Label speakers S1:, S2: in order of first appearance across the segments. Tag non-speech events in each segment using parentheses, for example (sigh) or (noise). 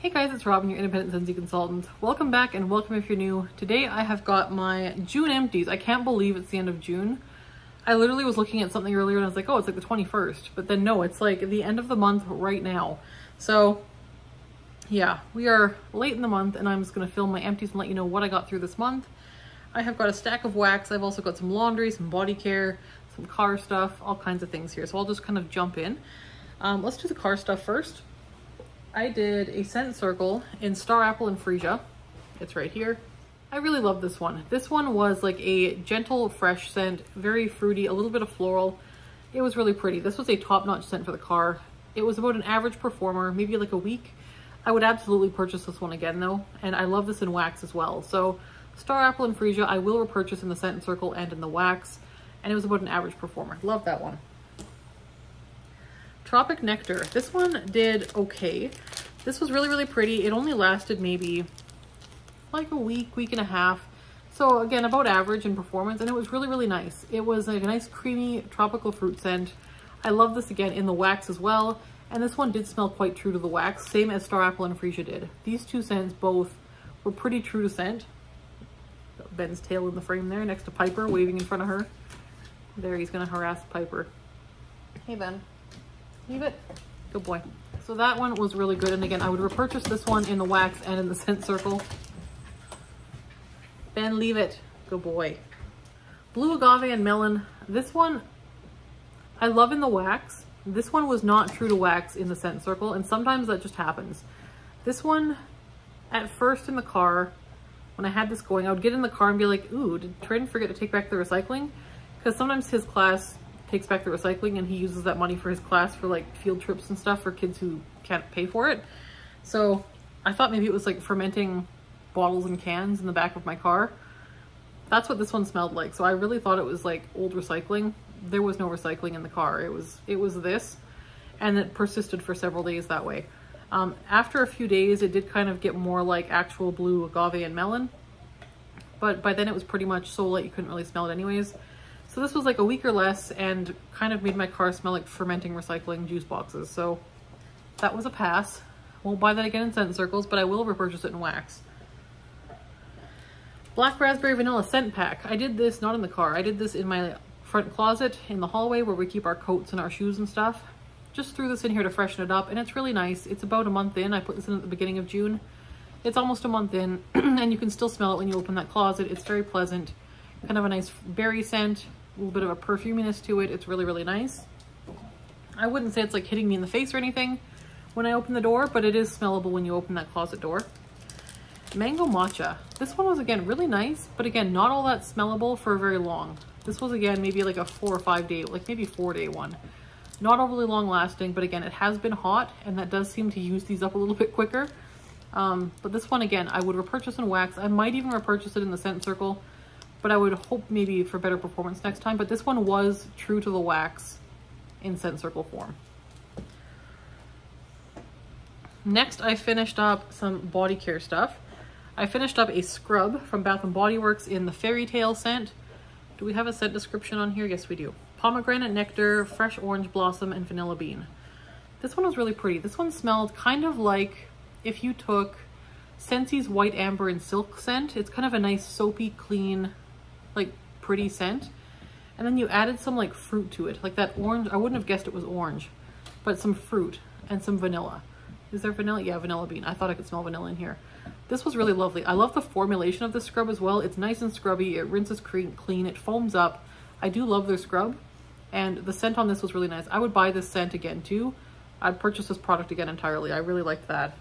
S1: Hey guys, it's Robyn, your independent Scentsy consultant. Welcome back and welcome if you're new. Today I have got my June empties. I can't believe it's the end of June. I literally was looking at something earlier and I was like, oh, it's like the 21st. But then no, it's like the end of the month right now. So yeah, we are late in the month and I'm just gonna film my empties and let you know what I got through this month. I have got a stack of wax. I've also got some laundry, some body care, some car stuff, all kinds of things here. So I'll just kind of jump in. Um, let's do the car stuff first. I did a scent circle in Star Apple and Freesia. It's right here. I really love this one. This one was like a gentle, fresh scent, very fruity, a little bit of floral. It was really pretty. This was a top-notch scent for the car. It was about an average performer, maybe like a week. I would absolutely purchase this one again though, and I love this in wax as well. So Star Apple and Freesia, I will repurchase in the scent circle and in the wax, and it was about an average performer. Love that one. Tropic Nectar. This one did okay. This was really, really pretty. It only lasted maybe like a week, week and a half. So again, about average in performance, and it was really, really nice. It was a nice creamy tropical fruit scent. I love this again in the wax as well. And this one did smell quite true to the wax, same as Star Apple and Freesia did. These two scents both were pretty true to scent. Ben's tail in the frame there next to Piper waving in front of her. There, he's gonna harass Piper. Hey, Ben. Leave it. Good boy. So that one was really good. And again, I would repurchase this one in the wax and in the (laughs) scent circle. Ben, leave it. Good boy. Blue agave and melon. This one, I love in the wax. This one was not true to wax in the scent circle. And sometimes that just happens. This one, at first in the car, when I had this going, I would get in the car and be like, ooh, did Trent forget to take back the recycling? Because sometimes his class takes back the recycling and he uses that money for his class for like field trips and stuff for kids who can't pay for it. So I thought maybe it was like fermenting bottles and cans in the back of my car. That's what this one smelled like. So I really thought it was like old recycling. There was no recycling in the car. It was it was this and it persisted for several days that way. Um, after a few days, it did kind of get more like actual blue agave and melon. But by then it was pretty much so light you couldn't really smell it anyways. So this was like a week or less and kind of made my car smell like fermenting recycling juice boxes. So that was a pass. Won't buy that again in scent circles, but I will repurchase it in wax. Black Raspberry Vanilla Scent Pack. I did this not in the car. I did this in my front closet in the hallway where we keep our coats and our shoes and stuff. Just threw this in here to freshen it up and it's really nice. It's about a month in. I put this in at the beginning of June. It's almost a month in (clears throat) and you can still smell it when you open that closet. It's very pleasant. Kind of a nice berry scent, little bit of a perfuminess to it. It's really, really nice. I wouldn't say it's like hitting me in the face or anything when I open the door, but it is smellable when you open that closet door. Mango Matcha. This one was, again, really nice, but again, not all that smellable for very long. This was, again, maybe like a four or five day, like maybe four day one. Not overly long lasting, but again, it has been hot, and that does seem to use these up a little bit quicker. Um, but this one, again, I would repurchase in wax. I might even repurchase it in the scent circle but I would hope maybe for better performance next time. But this one was true to the wax in scent circle form. Next, I finished up some body care stuff. I finished up a scrub from Bath & Body Works in the Fairy Tale scent. Do we have a scent description on here? Yes, we do. Pomegranate nectar, fresh orange blossom, and vanilla bean. This one was really pretty. This one smelled kind of like if you took Scentsy's White Amber and Silk scent. It's kind of a nice soapy, clean, like pretty scent. And then you added some like fruit to it, like that orange. I wouldn't have guessed it was orange, but some fruit and some vanilla. Is there vanilla? Yeah, vanilla bean. I thought I could smell vanilla in here. This was really lovely. I love the formulation of the scrub as well. It's nice and scrubby. It rinses clean. It foams up. I do love their scrub. And the scent on this was really nice. I would buy this scent again too. I'd purchase this product again entirely. I really liked that.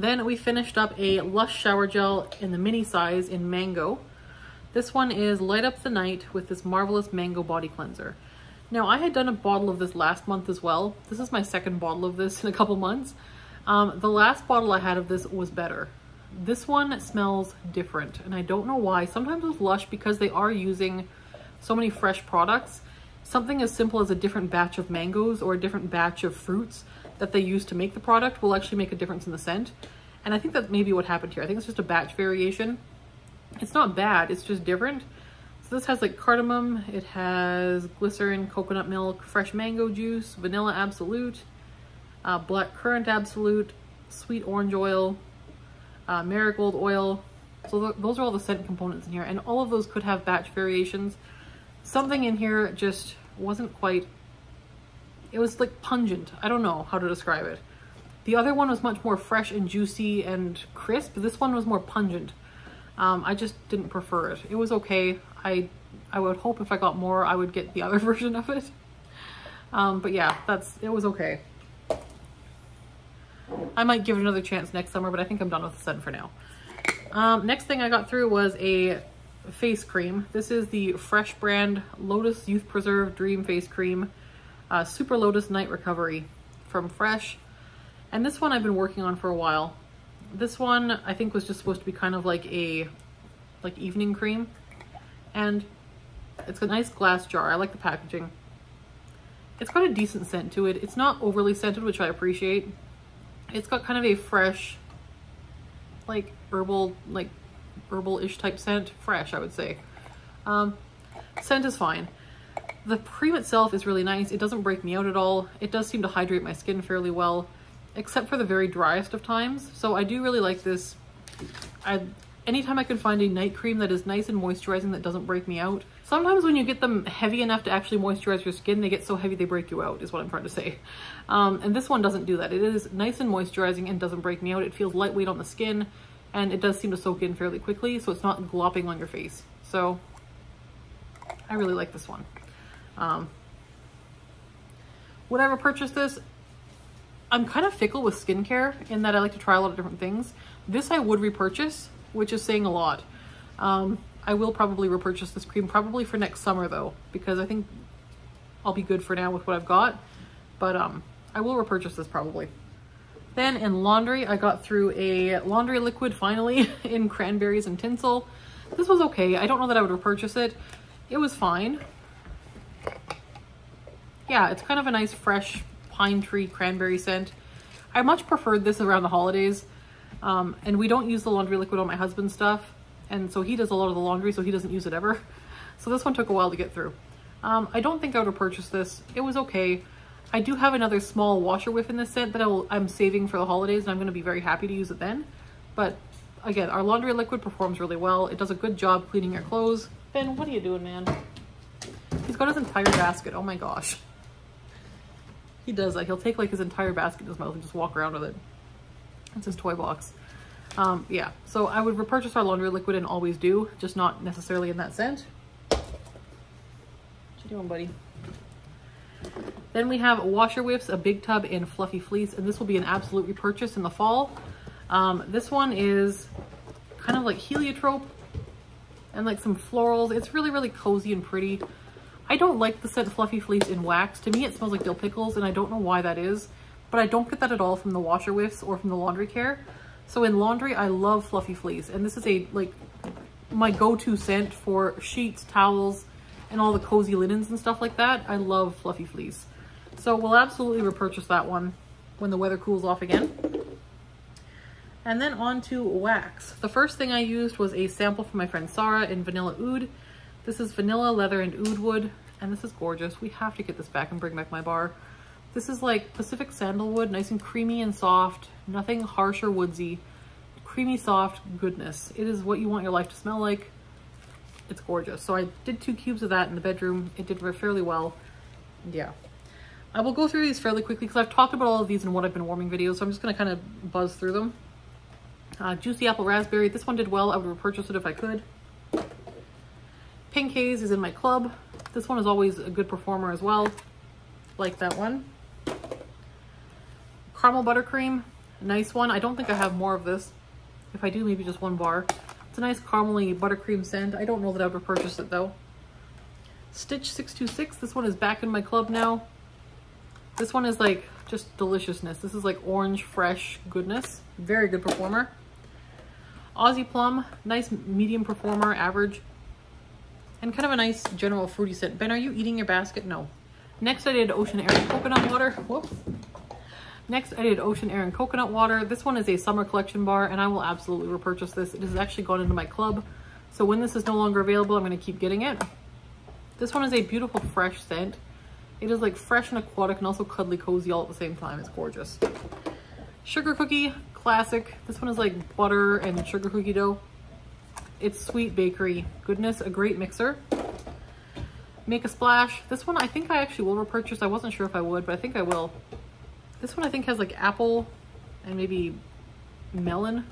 S1: Then we finished up a Lush Shower Gel in the mini size in Mango. This one is Light Up the Night with this Marvelous Mango Body Cleanser. Now, I had done a bottle of this last month as well. This is my second bottle of this (laughs) in a couple months. Um, the last bottle I had of this was better. This one smells different, and I don't know why. Sometimes with Lush, because they are using so many fresh products, something as simple as a different batch of mangoes or a different batch of fruits that they use to make the product will actually make a difference in the scent. And I think that maybe what happened here. I think it's just a batch variation. It's not bad, it's just different. So this has like cardamom, it has glycerin, coconut milk, fresh mango juice, vanilla absolute, uh, black currant absolute, sweet orange oil, uh, marigold oil. So th those are all the scent components in here. And all of those could have batch variations. Something in here just wasn't quite, it was like pungent. I don't know how to describe it. The other one was much more fresh and juicy and crisp. This one was more pungent. Um, I just didn't prefer it. It was okay. I I would hope if I got more, I would get the (laughs) other version of it. Um, but yeah, that's it was okay. I might give it another chance next summer, but I think I'm done with the scent for now. Um, next thing I got through was a face cream. This is the Fresh brand Lotus Youth Preserve Dream Face Cream. Uh, Super Lotus Night Recovery from Fresh. And this one I've been working on for a while. This one I think was just supposed to be kind of like a like evening cream. And it's a nice glass jar. I like the packaging. It's got a decent scent to it. It's not overly scented, which I appreciate. It's got kind of a fresh, like herbal, like herbal-ish type scent. Fresh, I would say. Um, scent is fine. The cream itself is really nice. It doesn't break me out at all. It does seem to hydrate my skin fairly well, except for the very driest of times. So I do really like this. I anytime I can find a night cream that is nice and moisturizing that doesn't break me out. Sometimes when you get them heavy enough to actually moisturize your skin, they get so heavy they break you out is what I'm trying to say. Um, and this one doesn't do that. It is nice and moisturizing and doesn't break me out. It feels lightweight on the skin and it does seem to soak in fairly quickly so it's not glopping on your face. So I really like this one. Um, would I ever purchase this? I'm kind of fickle with skincare in that I like to try a lot of different things. This I would repurchase which is saying a lot. Um, I will probably repurchase this cream probably for next summer though, because I think I'll be good for now with what I've got. But um, I will repurchase this probably. Then in laundry, I got through a laundry liquid finally (laughs) in cranberries and tinsel. This was okay. I don't know that I would repurchase it. It was fine. Yeah, it's kind of a nice fresh pine tree cranberry scent. I much preferred this around the holidays. Um, and we don't use the laundry liquid on my husband's stuff. And so he does a lot of the laundry, so he doesn't use it ever. (laughs) So this one took a while to get through. Um, I don't think I would have purchased this. It was okay. I do have another small washer whiff in this scent that I I'm saving for the holidays and I'm going to be very happy to use it then. But again, our laundry liquid performs really well. It does a good job cleaning your clothes. Ben, what are you doing, man? He's got his entire basket. Oh my gosh. He does that. He'll take like his entire basket in his mouth and just walk around with it. It's his toy box. Um, yeah, so I would repurchase our laundry liquid and always do, just not necessarily in that scent. What you doing, buddy? Then we have Washer Whiffs, a big tub in Fluffy Fleece, and this will be an absolute repurchase in the fall. Um, this one is kind of like heliotrope and like some florals. It's really, really cozy and pretty. I don't like the scent Fluffy Fleece in wax. To me, it smells like dill pickles, and I don't know why that is but I don't get that at all from the washer whiffs or from the laundry care. So in laundry, I love Fluffy Fleece. And this is a like my go-to scent for sheets, towels, and all the cozy linens and stuff like that. I love Fluffy Fleece. So we'll absolutely repurchase that one when the weather cools off again. And then on to wax. The first thing I used was a sample from my friend Sarah in Vanilla Oud. This is vanilla, leather, and oud wood, and this is gorgeous. We have to get this back and bring back my bar. This is like Pacific Sandalwood, nice and creamy and soft, nothing harsh or woodsy. Creamy, soft goodness. It is what you want your life to smell like. It's gorgeous. So I did two cubes of that in the bedroom. It did fairly well. Yeah. I will go through these fairly quickly because I've talked about all of these in what I've been warming videos, so I'm just going to kind of buzz through them. Uh, Juicy Apple Raspberry. This one did well. I would repurchase it if I could. Pink Haze is in my club. This one is always a good performer as well. Like that one. Caramel buttercream, nice one. I don't think I have more of this. If I do, maybe just one bar. It's a nice caramely buttercream scent. I don't know that I would purchase it though. Stitch 626, this one is back in my club now. This one is like just deliciousness. This is like orange, fresh goodness. Very good performer. Aussie Plum, nice medium performer, average. And kind of a nice general fruity scent. Ben, are you eating your basket? No. Next I did Ocean Air Coconut Water. Whoops. Next, I did Ocean Air and Coconut Water. This one is a summer collection bar, and I will absolutely repurchase this. It has actually gone into my club. So when this is no longer available, I'm going to keep getting it. This one is a beautiful fresh scent. It is like fresh and aquatic and also cuddly cozy all at the same time. It's gorgeous. Sugar cookie, classic. This one is like butter and sugar cookie dough. It's sweet bakery goodness, a great mixer. Make a Splash. This one I think I actually will repurchase. I wasn't sure if I would, but I think I will. This one I think has like apple and maybe melon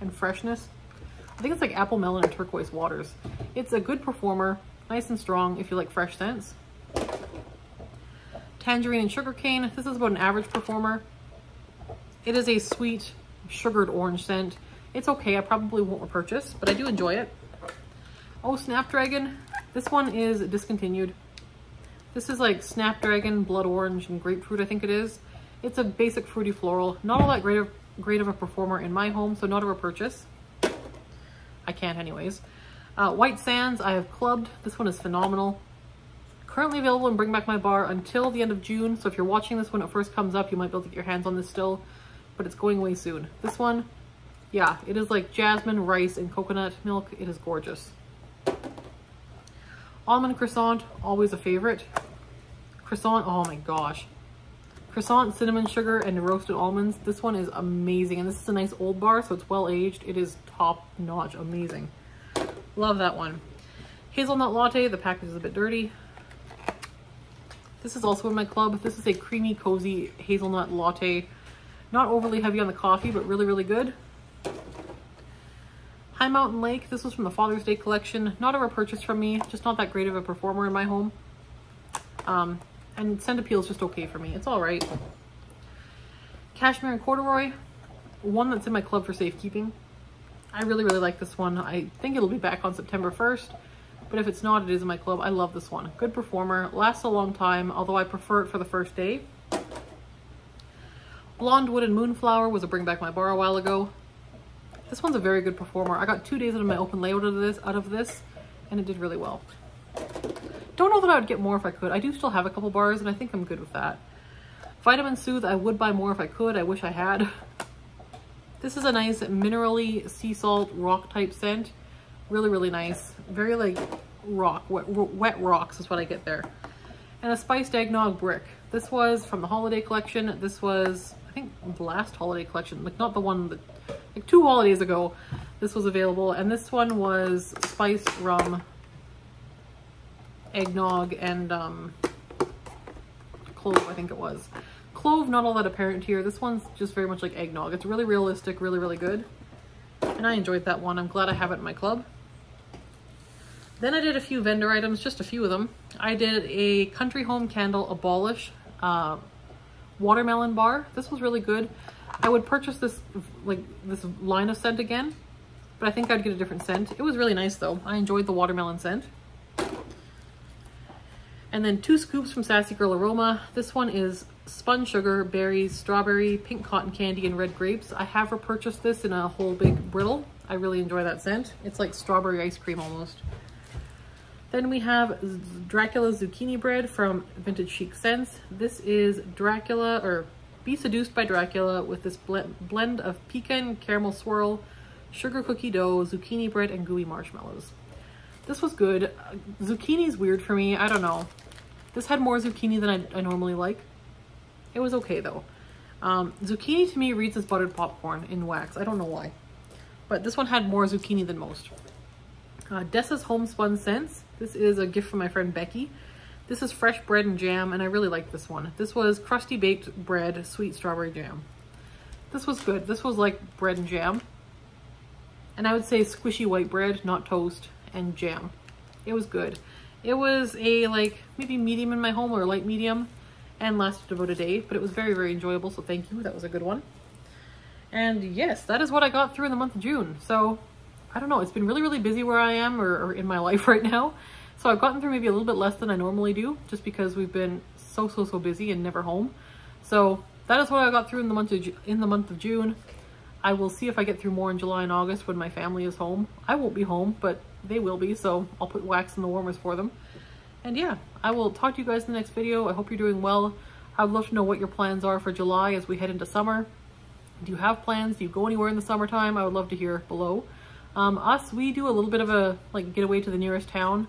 S1: and freshness. I think it's like apple melon and turquoise waters. It's a good performer, nice and strong if you like fresh scents. Tangerine and sugarcane. This is about an average performer. It is a sweet sugared orange scent. It's okay, I probably won't repurchase, but I do enjoy it. Oh, Snapdragon. This one is discontinued. This is like Snapdragon, Blood Orange, and Grapefruit, I think it is. It's a basic fruity floral. Not all that great of, great of a performer in my home, so not a repurchase. I can't anyways. Uh, White Sands, I have clubbed. This one is phenomenal. Currently available in Bring Back My Bar until the end of June. So if you're watching this when it first comes up, you might be able to get your hands on this still, but it's going away soon. This one, yeah, it is like jasmine, rice, and coconut milk. It is gorgeous. Almond croissant, always a favorite. Croissant, oh my gosh. Croissant, cinnamon sugar, and roasted almonds. This one is amazing. And this is a nice old bar, so it's well aged. It is top notch, amazing. Love that one. Hazelnut latte, the package is a bit dirty. This is also in my club. This is a creamy, cozy hazelnut latte. Not overly heavy on the coffee, but really, really good. High Mountain Lake. This was from the Father's Day collection. Not a repurchase from me. Just not that great of a performer in my home. Um, and Appeal is just okay for me. It's all right. Cashmere and Corduroy. One that's in my club for safekeeping. I really, really like this one. I think it'll be back on September 1st. But if it's not, it is in my club. I love this one. Good performer. Lasts a long time, although I prefer it for the first day. Blonde Wood and Moonflower was a Bring Back My Bar a while ago. This one's a very good performer. I got two days out of my open layout of this, out of this, and it did really well. Don't know that I would get more if I could. I do still have a couple bars, and I think I'm good with that. Vitamin Soothe, I would buy more if I could. I wish I had. (laughs) This is a nice minerally sea salt rock type scent. Really, really nice. Very like rock, wet, wet rocks is what I get there. And a spiced eggnog brick. This was from the holiday collection. This was, think, last holiday collection. Like not the one that, like two holidays ago, this was available. And this one was spiced rum, eggnog, and um, clove, I think it was. Clove, not all that apparent here. This one's just very much like eggnog. It's really realistic, really, really good. And I enjoyed that one. I'm glad I have it in my club. Then I did a few vendor items, just a few of them. I did a Country Home Candle Abolish uh, watermelon bar. This was really good. I would purchase this like this line of scent again, but I think I'd get a different scent. It was really nice though. I enjoyed the watermelon scent. And then two scoops from Sassy Girl Aroma. This one is spun sugar, berries, strawberry, pink cotton candy, and red grapes. I have repurchased this in a whole big brittle. I really enjoy that scent. It's like strawberry ice cream almost. Then we have Dracula Zucchini Bread from Vintage Chic Scents. This is Dracula, or Be Seduced by Dracula with this blend of pecan, caramel swirl, sugar cookie dough, zucchini bread, and gooey marshmallows. This was good. Zucchini's weird for me. I don't know. This had more zucchini than I, I normally like. It was okay though. Um, zucchini to me reads as buttered popcorn in wax. I don't know why. But this one had more zucchini than most. Uh, Dessa's Homespun Scents. This is a gift from my friend Becky. This is fresh bread and jam, and I really like this one. This was crusty baked bread, sweet strawberry jam. This was good. This was like bread and jam. And I would say squishy white bread, not toast and jam. It was good. It was a like maybe medium in my home or light medium and lasted about a day, but it was very, very enjoyable. So thank you. That was a good one. And yes, that is what I got through in the month of June. So I don't know. It's been really, really busy where I am or, or in my (laughs) life right now. So I've gotten through maybe a little bit less than I normally do just because we've been so, so, so busy and never home. So that is what I got through in the month of, in the month of June. I will see if I get through more in July and August when my family is home. I won't be home, but they will be, so I'll put wax in the warmers for them. And yeah, I will talk to you guys in the next video. I hope you're doing well. I would love to know what your plans are for July as we head into summer. Do you have plans? Do you go anywhere in the summertime? I would love to hear below. Um, us, we do a little bit of a like getaway to the nearest town.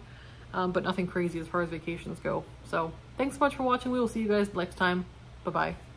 S1: um, but nothing crazy as far as vacations go. So thanks so much for watching. We will see you guys next time. Bye-bye.